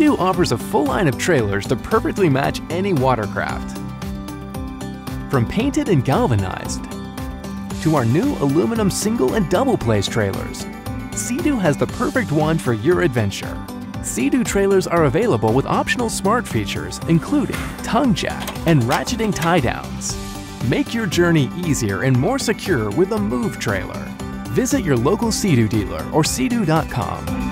Sea-Doo offers a full line of trailers to perfectly match any watercraft. From painted and galvanized to our new aluminum single and double place trailers, Sea-Doo has the perfect one for your adventure. Sea-Doo trailers are available with optional smart features including tongue jack and ratcheting tie downs. Make your journey easier and more secure with a Move trailer. Visit your local Sea-Doo dealer or SeaDoo.com.